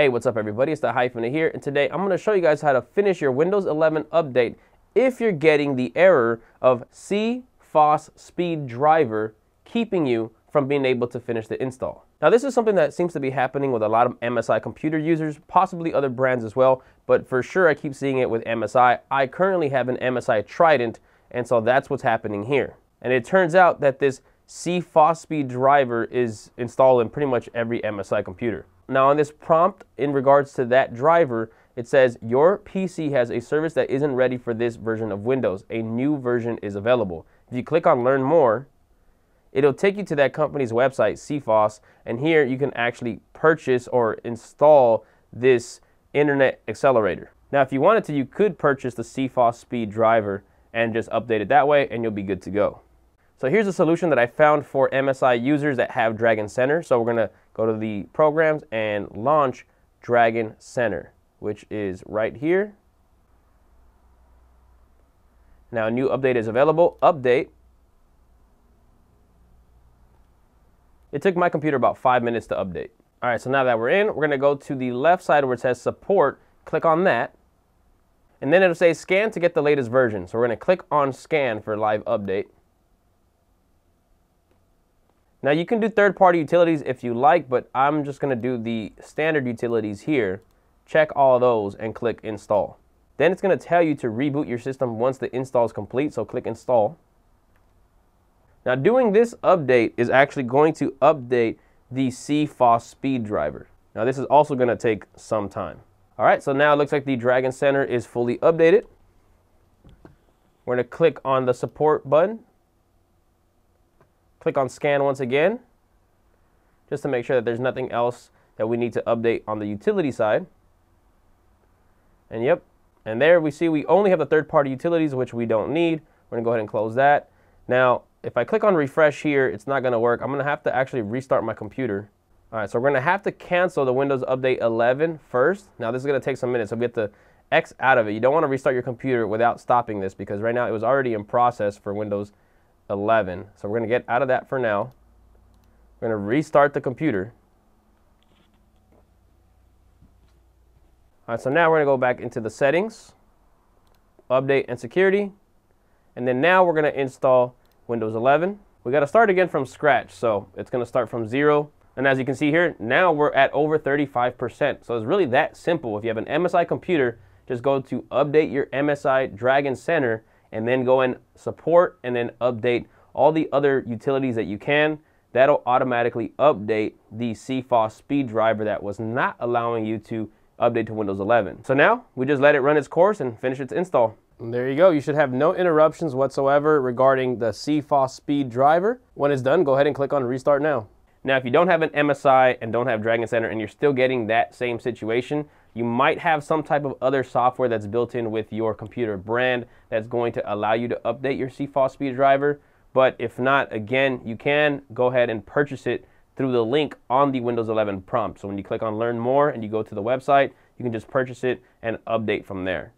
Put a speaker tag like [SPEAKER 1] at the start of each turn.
[SPEAKER 1] Hey, what's up everybody? It's the Hyphenate here, and today I'm going to show you guys how to finish your Windows 11 update if you're getting the error of CFOS speed driver keeping you from being able to finish the install. Now this is something that seems to be happening with a lot of MSI computer users, possibly other brands as well, but for sure I keep seeing it with MSI. I currently have an MSI Trident, and so that's what's happening here. And it turns out that this cFosSpeed driver is installed in pretty much every MSI computer. Now on this prompt in regards to that driver, it says your PC has a service that isn't ready for this version of Windows. A new version is available. If you click on learn more, it'll take you to that company's website, CFOS, and here you can actually purchase or install this internet accelerator. Now if you wanted to, you could purchase the cFosSpeed driver and just update it that way and you'll be good to go. So here's a solution that I found for MSI users that have Dragon Center. So we're gonna go to the programs and launch Dragon Center, which is right here. Now a new update is available. Update. It took my computer about five minutes to update. All right, so now that we're in, we're gonna go to the left side where it says support, click on that. And then it'll say scan to get the latest version. So we're gonna click on scan for live update. Now you can do third-party utilities if you like, but I'm just going to do the standard utilities here. Check all those and click install. Then it's going to tell you to reboot your system once the install is complete, so click install. Now doing this update is actually going to update the cFosSpeed driver. Now this is also going to take some time. All right, so now it looks like the Dragon Center is fully updated. We're to click on the support button Click on scan once again, just to make sure that there's nothing else that we need to update on the utility side. And yep, and there we see we only have the third-party utilities, which we don't need. We're gonna go ahead and close that. Now, if I click on refresh here, it's not gonna work. I'm gonna have to actually restart my computer. All right, so we're gonna have to cancel the Windows Update 11 first. Now this is gonna take some minutes, so we have to X out of it. You don't wanna restart your computer without stopping this because right now it was already in process for Windows 11. So we're going to get out of that for now. We're going to restart the computer. All right, so now we're going to go back into the settings, update and security. And then now we're going to install Windows 11. We got to start again from scratch. So it's going to start from zero. And as you can see here, now we're at over 35%. So it's really that simple. If you have an MSI computer, just go to update your MSI Dragon Center and then go and support and then update all the other utilities that you can. That'll automatically update the cFosSpeed driver that was not allowing you to update to Windows 11. So now we just let it run its course and finish its install. And there you go. You should have no interruptions whatsoever regarding the cFosSpeed driver. When it's done, go ahead and click on restart now. Now, if you don't have an MSI and don't have Dragon Center and you're still getting that same situation, you might have some type of other software that's built in with your computer brand that's going to allow you to update your cFosSpeed driver. But if not, again, you can go ahead and purchase it through the link on the Windows 11 prompt. So when you click on learn more and you go to the website, you can just purchase it and update from there.